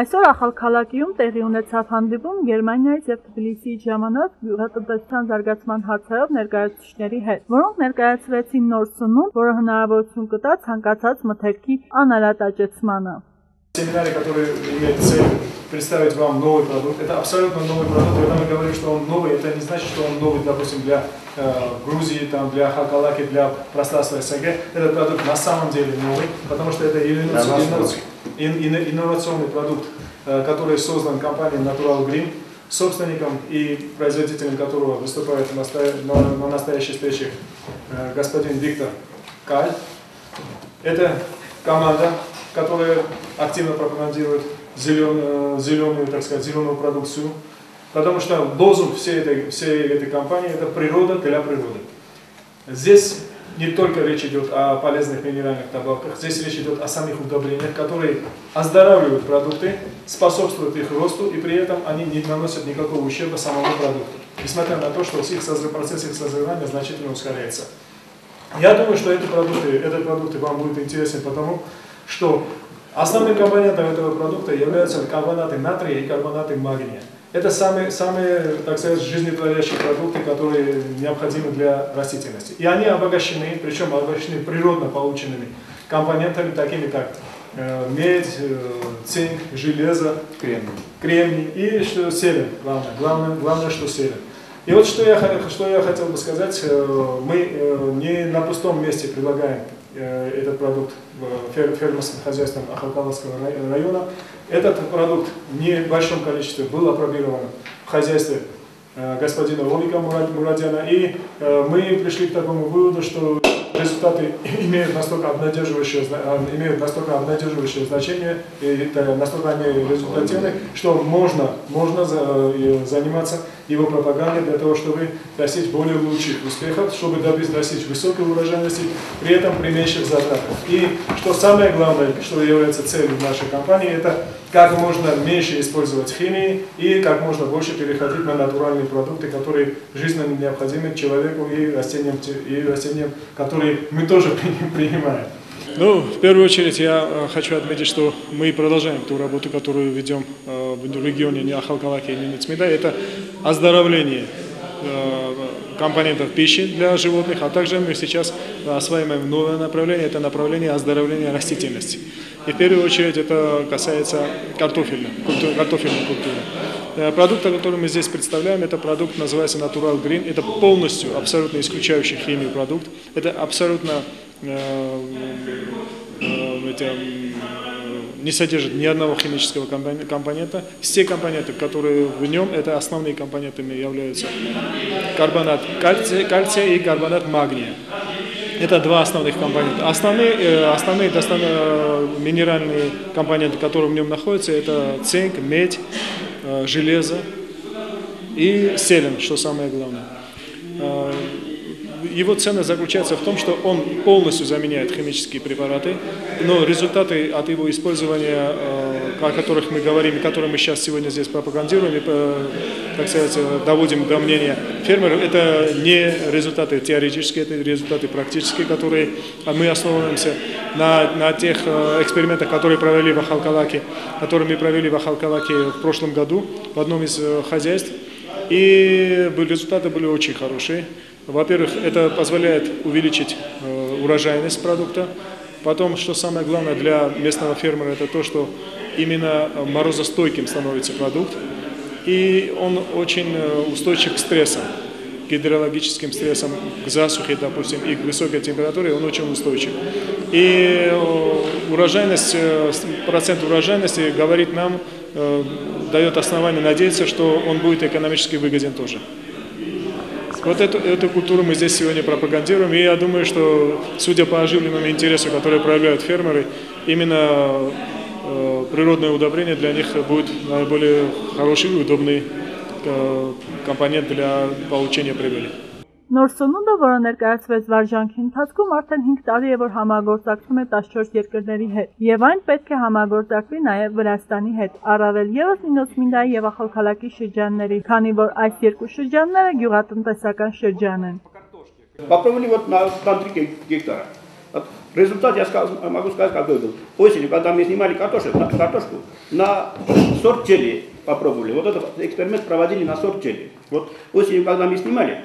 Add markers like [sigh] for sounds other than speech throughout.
Այսօր Ախալքալակիում տեղի ունեցավ հանդիպում Գերմանիայից եւ Թբիլիսիից ժամանակ գյուղատնտեսության զարգացման հարցերով ներկայացուցիչների հետ, որոնք ներկայացրեցին նոր սնունդ, որը հնարավորություն կտա ցանկացած մթերքի անալատաճեցմանը։ Семинаре, который имеет цель представить вам новый продукт, это абсолютно новый продукт. Когда мы говорим, что он новый, это не значит, что он новый, допустим, для э, Грузии, там, для Хакалаки, для пространства СНГ. Этот продукт на самом деле новый, потому что это инновационный, продукт, э, который создан компанией Natural Green, собственником и производителем которого выступает на, на настоящей встрече э, господин Виктор Каль. Это команда которые активно пропагандируют зеленую, зеленую, так сказать, зеленую продукцию. Потому что лозунг всей этой, всей этой компании – это природа для природы. Здесь не только речь идет о полезных минеральных добавках, здесь речь идет о самих удобрениях, которые оздоравливают продукты, способствуют их росту, и при этом они не наносят никакого ущерба самому продукту, несмотря на то, что их процесс их созревания значительно ускоряется. Я думаю, что эти продукты, этот продукт вам будет интересен потому, что основным компонентом этого продукта являются карбонаты натрия и карбонаты магния. Это самые, самые, так сказать, жизнетворящие продукты, которые необходимы для растительности. И они обогащены, причем обогащены природно полученными компонентами, такими как э, медь, э, цинк, железо, кремний, кремний и что, селен, главное, главное, главное, что селен. И вот что я, что я хотел бы сказать, э, мы не на пустом месте предлагаем этот продукт фермерским хозяйством Ахалкаловского района. Этот продукт в небольшом количестве был опробирован в хозяйстве э, господина Вовика Мурадяна. И э, мы пришли к такому выводу, что результаты имеют настолько обнадеживающее, имеют настолько обнадеживающее значение, и настолько они результативны, что можно, можно заниматься его пропагандой для того, чтобы достичь более лучших успехов, чтобы достичь высокой урожайности, при этом при меньших затратах. И что самое главное, что является целью нашей компании, это как можно меньше использовать химии и как можно больше переходить на натуральные продукты, которые жизненно необходимы человеку и растениям, и растениям которые мы тоже [laughs] принимаем. Ну, в первую очередь я э, хочу отметить, что мы продолжаем ту работу, которую ведем э, в регионе Неахалкалаки и Нинецмида. Это оздоровление э, компонентов пищи для животных, а также мы сейчас осваиваем новое направление, это направление оздоровления растительности. И в первую очередь это касается картофельной, культуры, картофельной культуры. Продукт, который мы здесь представляем, это продукт, называется Natural Green. Это полностью, абсолютно исключающий химию продукт. Это абсолютно Э, э, эти, не содержит ни одного химического компонента. Все компоненты, которые в нем, это основные компонентами являются карбонат кальция, кальция и карбонат магния. Это два основных компонента. Основные, э, основные достаточно минеральные компоненты, которые в нем находятся, это цинк, медь, железо и селен, что самое главное его ценность заключается в том, что он полностью заменяет химические препараты, но результаты от его использования, э, о которых мы говорим, которые мы сейчас сегодня здесь пропагандируем, и, э, так сказать, доводим до мнения фермеров, это не результаты теоретические, это результаты практические, которые мы основываемся на, на тех э, экспериментах, которые провели в Ахалкалаке, которые мы провели в Ахалкалаке в прошлом году в одном из хозяйств. И результаты были очень хорошие. Во-первых, это позволяет увеличить э, урожайность продукта. Потом, что самое главное для местного фермера, это то, что именно морозостойким становится продукт. И он очень э, устойчив к стрессам, к гидрологическим стрессам, к засухе, допустим, и к высокой температуре, он очень устойчив. И э, урожайность, процент урожайности говорит нам, дает основание надеяться, что он будет экономически выгоден тоже. Вот эту, эту культуру мы здесь сегодня пропагандируем, и я думаю, что, судя по оживленному интересу, который проявляют фермеры, именно э, природное удобрение для них будет наиболее хороший и удобный э, компонент для получения прибыли. Նոր սնունդը, որը ներկայացվեց վարժանքի ընթացքում, արդեն 5 տարի է, որ համագործակցում է 14 երկրների հետ, եւ այն պետք է համագործակցվի նաեւ Վրաստանի հետ, առավել եւս Նինոցմինդայի եւ Ախալքալակի շրջանների, քանի որ այս երկու շրջանները գյուղատնտեսական շրջան են։ Попробовали вот на там 3 гектара. Вот результат я сказ- могу сказать, какой был. Осенью, когда мы снимали картошку, на, картошку, на сорт чели попробовали. Вот этот эксперимент проводили на сорт чели. Вот осенью, когда мы снимали,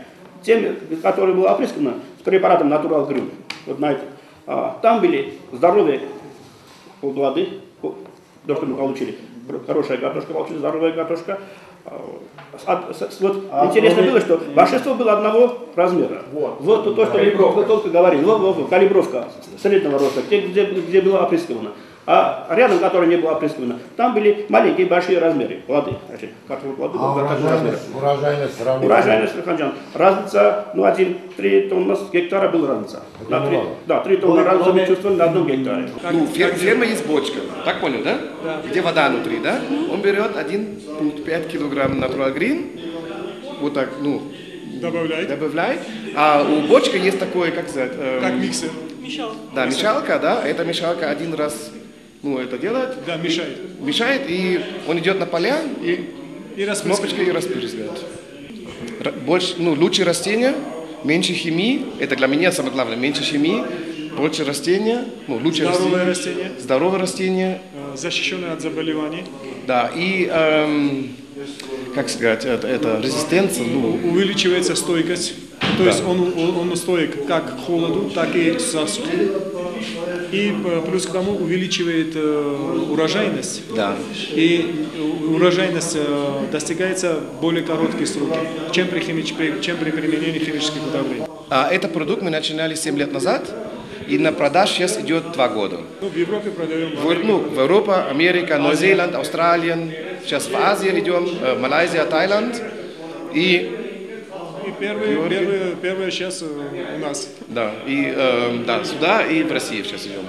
тем, которые было опрыскано с препаратом Natural Green, вот знаете, а, там были здоровые плоды, то, что мы получили. Хорошая картошка получилась, здоровая картошка. А, с- вот А интересно было, что большинство было одного размера. Вот. Вот то, что Калибровка. вы только говорили. Вот, вот, калибровка среднего роста, те, где, где было опрыскивано. А рядом, который не было опрыскивано, там были маленькие и большие размеры, плоды. Значит, картофель плоды А урожайность, урожайность сравнительно. Урожайность Саханджан. Разница, ну, один, три тонны с гектара была разница. Это На три, да, три тонны Кроме- разница мы чувствовали на одном гектаре. Ну, фер- ферма есть бочка, так понял, да? Где вода внутри, да? Он берет один пункт 5 килограмм Natural Green, вот так, ну, Добавляет. добавляет. А у бочки есть такой, как сказать, эм, Как миксер. да, мешалка, да, эта мешалка один раз, ну, это делает, Да, мешает. мешает, и он идет на поля и И кнопочкой и распрыскивает. Ра- Больше, ну, лучше растения, меньше химии, это для меня самое главное, меньше химии, больше растения, ну, лучше Здоровое растения, растение, здоровое растение, э, защищенное от заболеваний. Да, и, эм, как сказать, это, это резистенция, ну, Увеличивается стойкость. То есть он, он, он стойк как к холоду, так и к. И э, плюс к тому увеличивает э, урожайность. да. И урожайность э, достигается в более короткие сроки, чем при, химич- чем при применении химических удобрений. А этот продукт мы начинали 7 лет назад, и на продаж сейчас идет 2 года. Ну, в Европе продаем. В, ну, в Европа, Америка, Новозеланд, Австралия, сейчас в Азии идем, э, Малайзия, Таиланд, и, Первые, первые, первые сейчас э, у нас. да, и, эм, да, сюда и в Россию сейчас идем.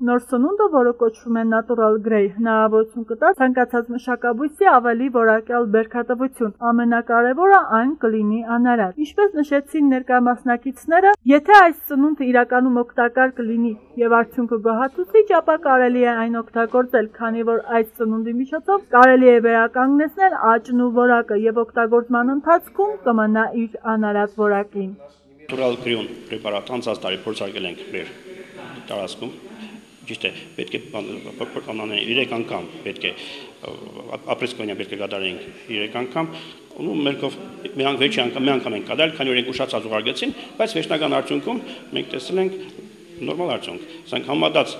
Նոր սնունդը, որը կոչվում է Natural Grey, հնարավորություն կտա ցանկացած մշակաբույսի ավելի որակյալ բերքատվություն։ Ամենակարևորը այն կլինի անարատ։ Ինչպես նշեցին ներկայացնակիցները, եթե այս սնունդը իրականում օգտակար կլինի եւ արդյունքը գոհացուցիչ, ապա կարելի է այն օգտագործել, քանի որ այս սնունդի միջոցով կարելի է վերականգնեցնել աճն ու որակը եւ օգտագործման ընթացքում կմնա իր անարատ որակին։ Natural Green պրեպարատ անցած տարի փորձարկել ենք մեր տարածքում։ Ճիշտ է, պետք է բանանել 3 անգամ, պետք է ապրեսկոնյա պետք է կատարենք 3 անգամ։ ու մերկով մենք վերջի անգամ մի անգամ ենք կատարել, քանի որ ենք ուշացած ուղարկեցին, բայց վերջնական արդյունքում մենք տեսել ենք նորմալ արդյունք։ Սրանք համադած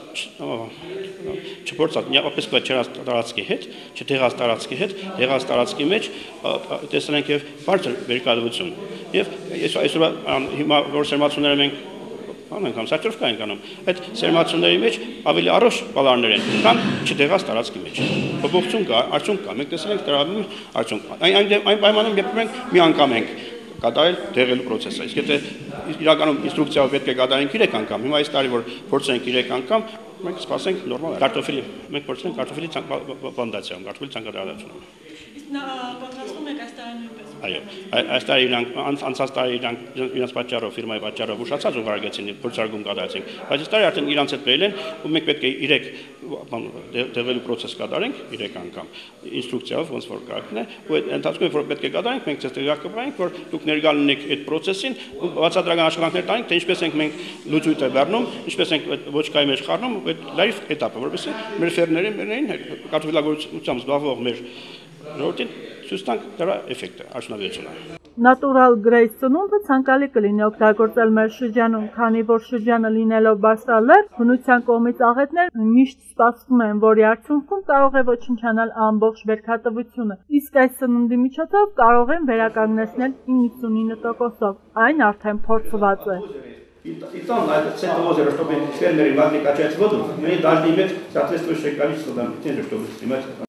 չփորձած ապրեսկոյա չերած տարածքի հետ, չտեղած տարածքի հետ, տեղած տարածքի մեջ ա, ա, տեսել ենք եւ բարձր վերկալություն։ Եվ ես այսօր հիմա որ սերմացուները մենք Ան անգամ սարճովկա ենք անում։ Այդ սերմացությունների մեջ ավելի առողջ բալարներ են, քան չտեղած տարածքի մեջ։ Փոփոխություն կա, արդյունք կա։ Մենք տեսել ենք տրավմի արդյունք։ Այն այն այն պայմանում երբ մենք մի անգամ ենք կատարել դեղելու process-ը։ Իսկ եթե իրականում ինստրուկցիայով պետք է կատարենք 3 անգամ, հիմա այս տարի որ փորձենք 3 անգամ, մենք սպասենք նորմալ կարտոֆիլի։ Մենք փորձենք կարտոֆիլի պլանտացիա, կարտոֆիլի Իսկ նա պատրաստում եք այս տարի նույնպես։ Այո, այս տարի իրանք անցած տարի իրանք իրենց պատճառով ֆիրմայի պատճառով ուշացած ուղարկեցին փորձարկում կատարեցին, բայց այս տարի արդեն իրանց հետ բերել են ու մենք պետք է 3 դեվելու process կատարենք 3 անգամ ինստրուկցիայով ոնց որ կարգն է ու այդ ընթացքում որ պետք է կատարենք մենք ձեզ տեղյակ կբերենք որ դուք ներգալ ունեք այդ process-ին ու բացատրական աշխատանքներ տանենք թե ինչպես ենք մենք լուծույթը բեռնում, ինչպես ենք ոչ կայ մեջ խառնում այդ լայվ этаպը, որովհետեւ մեր ֆերմերներին, մերներին կարտոֆիլագործությամբ զբաղվող մեր ժողովրդին ցույց տանք դրա էֆեկտը, արդյունավետությունը։ Natural Grace ծնունդը ցանկալի կլինի օգտագործել մեր շրջանում, քանի որ շրջանը լինելով բարձրալեր, բնության կողմից աղետներ միշտ սպասվում են, որի արդյունքում կարող է ոչնչանալ ամբողջ վերքատվությունը։ Իսկ այս ծնունդի միջոցով կարող են վերականգնեցնել 99%-ով, այն արդեն փորձված է։ И, и там, на это озеро, чтобы фермеры могли качать воду, мы должны иметь соответствующее количество там, чтобы снимать.